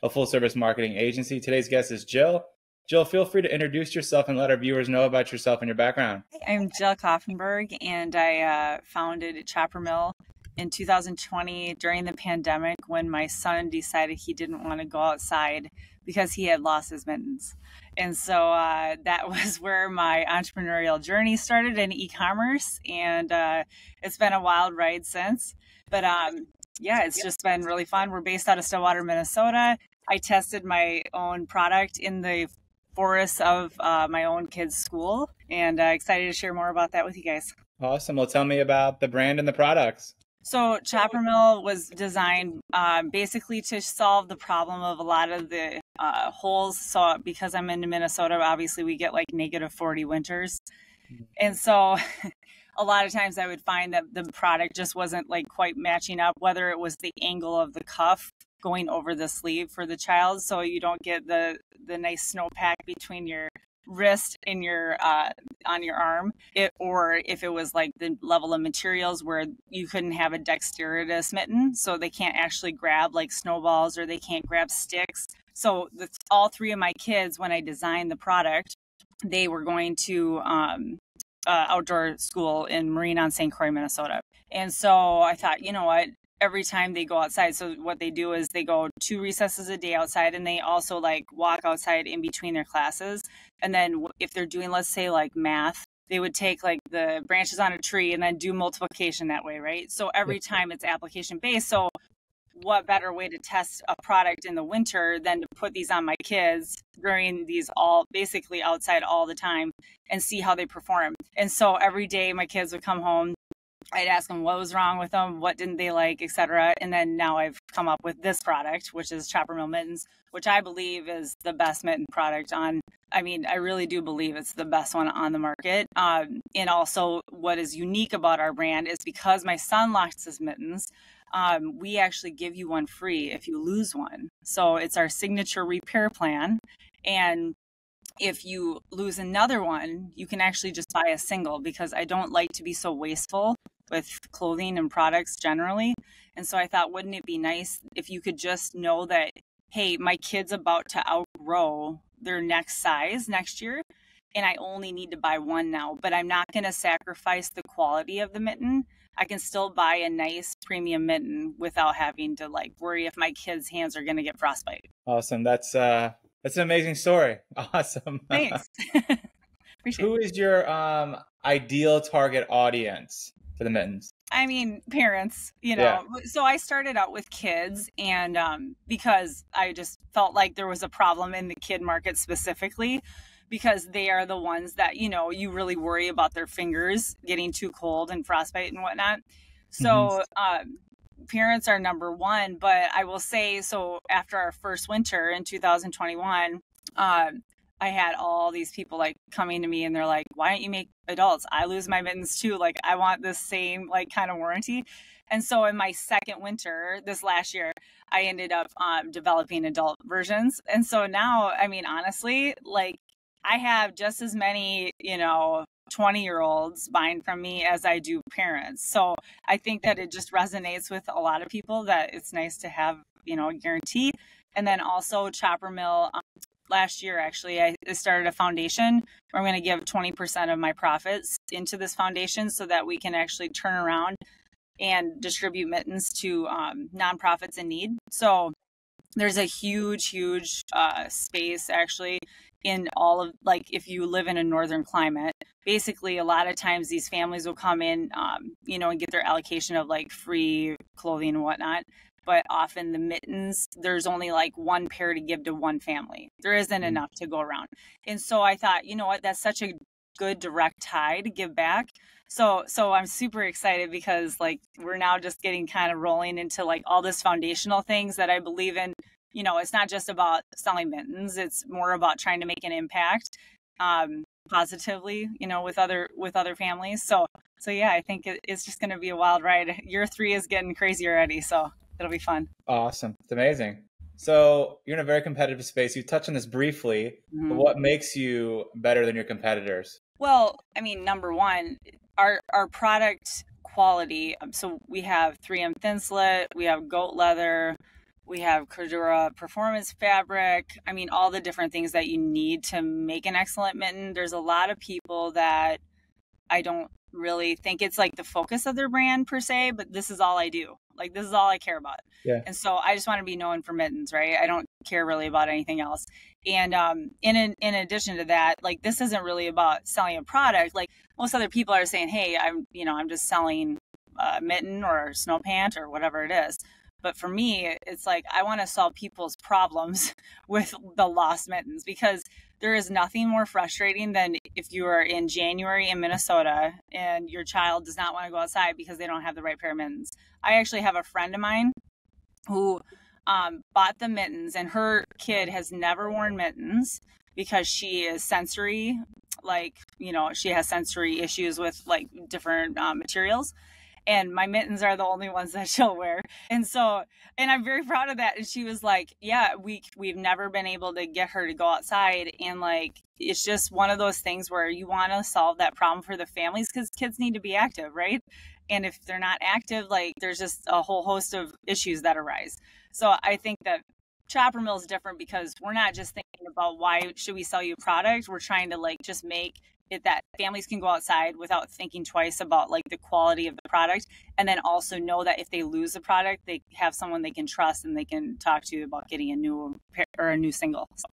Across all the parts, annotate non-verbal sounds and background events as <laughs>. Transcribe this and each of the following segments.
A full service marketing agency. Today's guest is Jill. Jill, feel free to introduce yourself and let our viewers know about yourself and your background. I'm Jill Kaufenberg, and I uh, founded Chopper Mill in 2020 during the pandemic when my son decided he didn't want to go outside because he had lost his mittens. And so uh, <laughs> that was where my entrepreneurial journey started in e commerce. And uh, it's been a wild ride since. But um, yeah, it's just been really fun. We're based out of Stillwater, Minnesota. I tested my own product in the forests of uh, my own kids' school and uh, excited to share more about that with you guys. Awesome. Well, tell me about the brand and the products. So Chopper Mill was designed um, basically to solve the problem of a lot of the uh, holes. So because I'm in Minnesota, obviously we get like negative 40 winters. Mm-hmm. And so <laughs> a lot of times I would find that the product just wasn't like quite matching up, whether it was the angle of the cuff going over the sleeve for the child. So you don't get the, the nice snowpack between your wrist and your uh, on your arm it, or if it was like the level of materials where you couldn't have a dexterous mitten so they can't actually grab like snowballs or they can't grab sticks so the, all three of my kids when i designed the product they were going to um, uh, outdoor school in marine on st croix minnesota and so i thought you know what every time they go outside. So what they do is they go two recesses a day outside and they also like walk outside in between their classes. And then if they're doing let's say like math, they would take like the branches on a tree and then do multiplication that way, right? So every time it's application based. So what better way to test a product in the winter than to put these on my kids during these all basically outside all the time and see how they perform. And so every day my kids would come home I'd ask them what was wrong with them, what didn't they like, etc. And then now I've come up with this product, which is Chopper Mill Mittens, which I believe is the best mitten product on. I mean, I really do believe it's the best one on the market. Um, and also, what is unique about our brand is because my son lost his mittens, um, we actually give you one free if you lose one. So it's our signature repair plan. And if you lose another one, you can actually just buy a single because I don't like to be so wasteful with clothing and products generally. And so I thought, wouldn't it be nice if you could just know that, hey, my kid's about to outgrow their next size next year, and I only need to buy one now, but I'm not going to sacrifice the quality of the mitten. I can still buy a nice premium mitten without having to like worry if my kid's hands are going to get frostbite. Awesome. That's uh that's an amazing story. <laughs> Awesome. Thanks. <laughs> <laughs> Who is your um ideal target audience? for the mittens? I mean, parents, you know. Yeah. So I started out with kids, and um, because I just felt like there was a problem in the kid market specifically, because they are the ones that, you know, you really worry about their fingers getting too cold and frostbite and whatnot. So, mm-hmm. um, parents are number one. But I will say, so after our first winter in 2021, um, I had all these people like coming to me and they're like, why don't you make adults? I lose my mittens too. Like, I want the same like kind of warranty. And so in my second winter this last year, I ended up um, developing adult versions. And so now, I mean, honestly, like I have just as many, you know, 20 year olds buying from me as I do parents. So I think that it just resonates with a lot of people that it's nice to have, you know, a guarantee. And then also Chopper Mill um, last year actually i started a foundation i'm going to give 20% of my profits into this foundation so that we can actually turn around and distribute mittens to um, nonprofits in need so there's a huge huge uh, space actually in all of like if you live in a northern climate basically a lot of times these families will come in um, you know and get their allocation of like free clothing and whatnot but often the mittens, there's only like one pair to give to one family. There isn't mm-hmm. enough to go around. And so I thought, you know what, that's such a good direct tie to give back. So so I'm super excited because like we're now just getting kind of rolling into like all this foundational things that I believe in. You know, it's not just about selling mittens, it's more about trying to make an impact um positively, you know, with other with other families. So so yeah, I think it's just going to be a wild ride. Year 3 is getting crazy already, so it'll be fun. Awesome. It's amazing. So you're in a very competitive space. You touched on this briefly, mm-hmm. what makes you better than your competitors? Well, I mean, number one, our our product quality. Um, so we have 3M Thinsulate, we have goat leather, We have Cordura Performance Fabric. I mean, all the different things that you need to make an excellent mitten. There's a lot of people that I don't really think it's like the focus of their brand per se, but this is all I do. Like this is all I care about. Yeah. And so I just want to be known for mittens, right? I don't care really about anything else. And um, in in addition to that, like this isn't really about selling a product. Like most other people are saying, hey, I'm you know I'm just selling a mitten or snow pant or whatever it is. But for me, it's like I want to solve people's problems <laughs> with the lost mittens because there is nothing more frustrating than if you are in January in Minnesota and your child does not want to go outside because they don't have the right pair of mittens. I actually have a friend of mine who um, bought the mittens, and her kid has never worn mittens because she is sensory, like, you know, she has sensory issues with like different uh, materials and my mittens are the only ones that <laughs> she'll wear. And so, and I'm very proud of that. And she was like, "Yeah, we we've never been able to get her to go outside, and like it's just one of those things where you want to solve that problem for the families because kids need to be active, right? And if they're not active, like there's just a whole host of issues that arise. So I think that chopper mill is different because we're not just thinking about why should we sell you product we're trying to like just make it that families can go outside without thinking twice about like the quality of the product and then also know that if they lose a product they have someone they can trust and they can talk to about getting a new pair or a new single. So,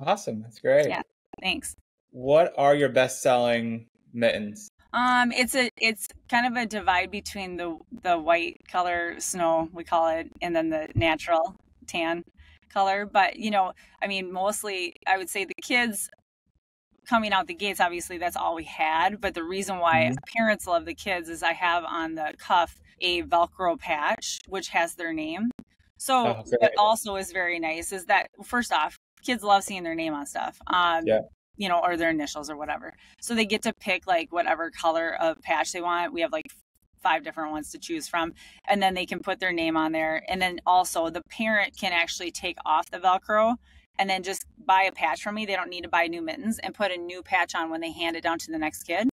awesome. That's great. Yeah. Thanks. What are your best selling mittens? Um it's a it's kind of a divide between the the white color snow we call it and then the natural tan color but you know i mean mostly i would say the kids coming out the gates, obviously that's all we had. But the reason why mm-hmm. parents love the kids is I have on the cuff a Velcro patch which has their name. So oh, what also is very nice is that first off, kids love seeing their name on stuff. Um, yeah. You know, or their initials or whatever. So they get to pick like whatever color of patch they want. We have like five different ones to choose from and then they can put their name on there and then also the parent can actually take off the velcro and then just buy a patch from me. They don't need to buy new mittens and put a new patch on when they hand it down to the next kid.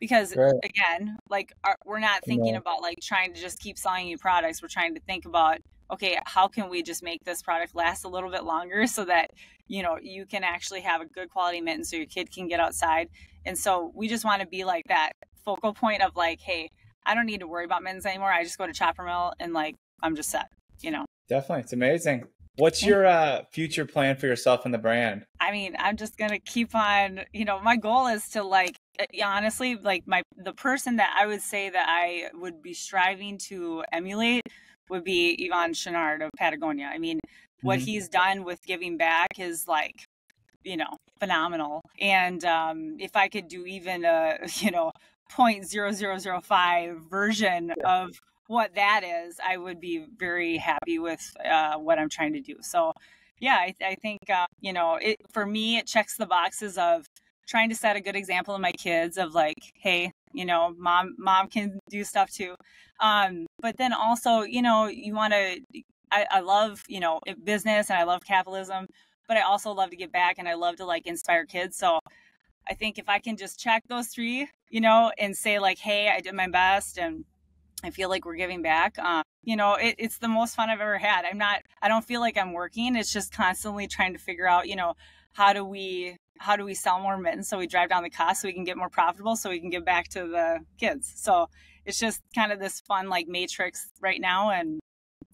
Because right. again, like our, we're not thinking about like trying to just keep selling you products. We're trying to think about okay, how can we just make this product last a little bit longer <laughs> so that you know you can actually have a good quality mitten so your kid can get outside. And so we just want to be like that focal point of like, hey, I don't need to worry about mittens anymore. I just go to Chopper Mill and like I'm just set. You know. Definitely, it's amazing. What's your uh, future plan for yourself and the brand? I mean, I'm just gonna keep on. You know, my goal is to like eh, honestly, like my the person that I would say that I would be striving to emulate would be Yvon Chouinard of Patagonia. I mean, what mm-hmm. he's done with giving back is like, you know, phenomenal. And um, if I could do even a, <laughs> you know, 0.0005 version of what that is, I would be very happy with uh, what I'm trying to do. So, yeah, I, I think uh, you know, it for me, it checks the boxes of trying to set a good example of my kids of like, hey, you know, mom, mom can do stuff too. Um, but then also, you know, you want to. I, I love you know business and I love capitalism, but I also love to give back and I love to like inspire kids. So I think if I can just check those three, you know, and say like, hey, I did my best and I feel like we're giving back. Um, you know, it, it's the most fun I've ever had. I'm not, I don't feel like I'm working. It's just constantly trying to figure out, you know, how do we, how do we sell more mittens so we drive down the cost so we can get more profitable so we can give back to the kids. So it's just kind of this fun like matrix right now. And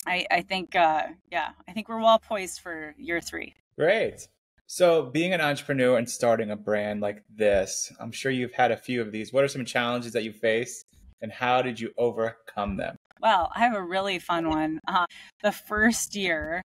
I, I think, uh, yeah, I think we're well poised for year three. Great. So, being an entrepreneur and starting a brand like this, I'm sure you've had a few of these. What are some challenges that you face and how did you overcome them? Well, I have a really fun one. Uh, the first year,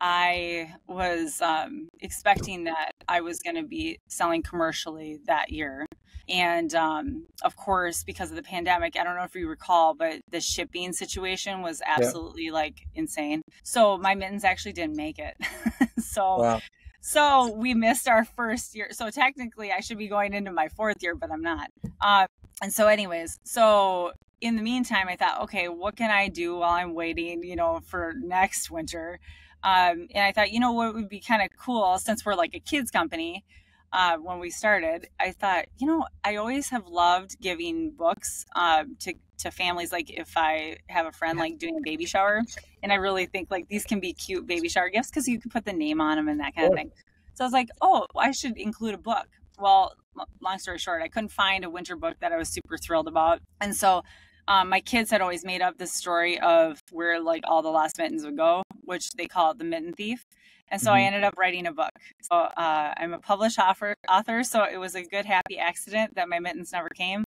I was um, expecting that I was going to be selling commercially that year. And um, of course, because of the pandemic, I don't know if you recall, but the shipping situation was absolutely yeah. like insane. So my mittens actually didn't make it. <laughs> so. Wow. So we missed our first year. So technically, I should be going into my fourth year, but I'm not. Uh, and so anyways so in the meantime i thought okay what can i do while i'm waiting you know for next winter um, and i thought you know what would be kind of cool since we're like a kids company uh, when we started, I thought, you know, I always have loved giving books uh, to to families. Like if I have a friend like doing a baby shower, and I really think like these can be cute baby shower gifts because you can put the name on them and that kind of thing. So I was like, oh, I should include a book. Well, long story short, I couldn't find a winter book that I was super thrilled about, and so. Um, my kids had always made up this story of where like all the lost mittens would go, which they call it the mitten thief. And so mm-hmm. I ended up writing a book. So uh, I'm a published author, author, so it was a good, happy accident that my mittens never came,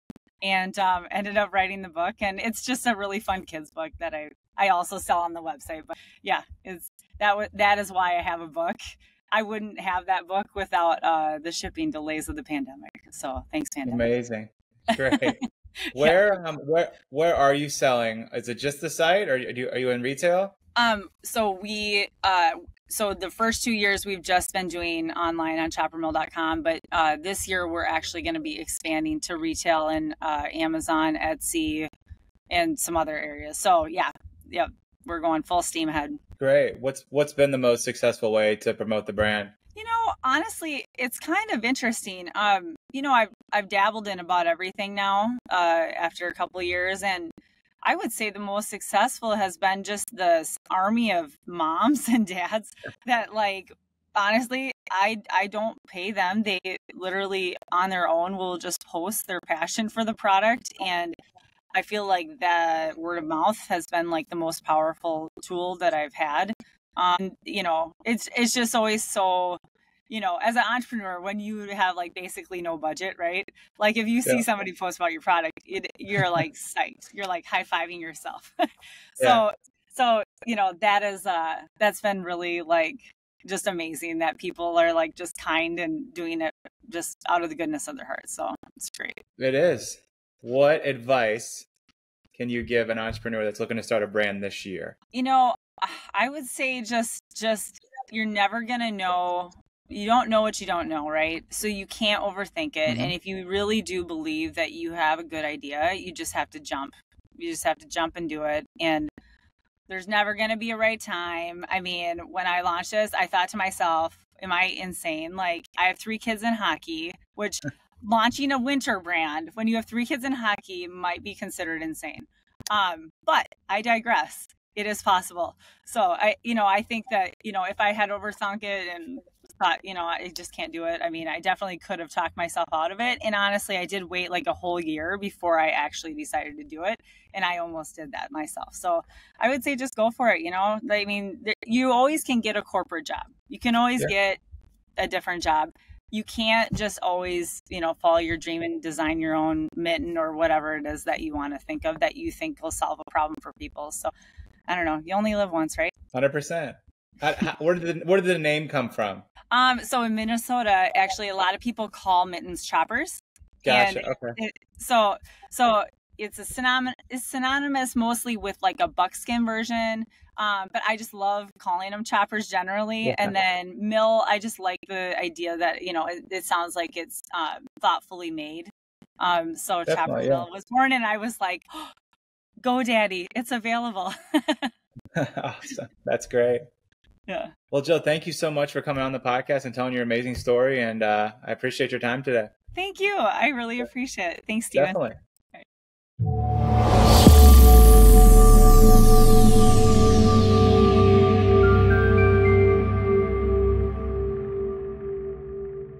and um, ended up writing the book. And it's just a really fun kids book that I I also sell on the website. But yeah, it's that w- that is why I have a book. I wouldn't have that book without uh, the shipping delays of the pandemic. So thanks, pandemic. Amazing, great. <laughs> where yeah. um where where are you selling? Is it just the site, or are you, are you in retail? Um, so we uh so the first two years we've just been doing online on choppermill.com but uh, this year we're actually going to be expanding to retail and uh, amazon etsy and some other areas so yeah yeah we're going full steam ahead. Great. What's what's been the most successful way to promote the brand? You know honestly it's kind of interesting. Um you know i've i've dabbled in about everything now uh after a couple years and I would say the most successful has been just this army of moms <laughs> and dads that like honestly I I don't pay them. They literally on their own will just post their passion for the product and I feel like that word of mouth has been like the most powerful tool that I've had. Um, you know, it's it's just always so you know, as an entrepreneur, when you have like basically no budget, right? Like if you see yeah. somebody post about your product, it, you're like psyched. You're like high fiving yourself. <laughs> so, yeah. so you know that is uh that's been really like just amazing that people are like just kind and doing it just out of the goodness of their hearts. So it's great. It is. What advice can you give an entrepreneur that's looking to start a brand this year? You know, I would say just just you're never going to know you don't know what you don't know, right? So you can't overthink it. Mm-hmm. And if you really do believe that you have a good idea, you just have to jump. You just have to jump and do it. And there's never going to be a right time. I mean, when I launched this, I thought to myself, am I insane? Like, I have three kids in hockey, which <laughs> launching a winter brand when you have three kids in hockey might be considered insane. Um, but I digress. It is possible. So I, you know, I think that, you know, if I had overthunk it and thought, you know, I just can't do it. I mean, I definitely could have talked myself out of it. And honestly, I did wait like a whole year before I actually decided to do it. And I almost did that myself. So I would say just go for it. You know, I mean, you always can get a corporate job, you can always yeah. get a different job. You can't just always, you know, follow your dream and design your own mitten or whatever it is that you want to think of that you think will solve a problem for people. So I don't know. You only live once, right? 100%. How, how, where did the where did the name come from? Um, so in Minnesota, actually, a lot of people call mittens choppers. Gotcha. okay. It, so so it's a synonymous it's synonymous mostly with like a buckskin version. Um, but I just love calling them choppers generally. Yeah. And then mill, I just like the idea that you know it, it sounds like it's uh, thoughtfully made. Um, so Definitely, chopper yeah. mill was born, and I was like, oh, <gasps> "GoDaddy! It's available." <laughs> <laughs> awesome. That's great. Yeah. Well, Jill, thank you so much for coming on the podcast and telling your amazing story. And uh, I appreciate your time today. Thank you. I really appreciate it. Thanks, Stephen. Definitely.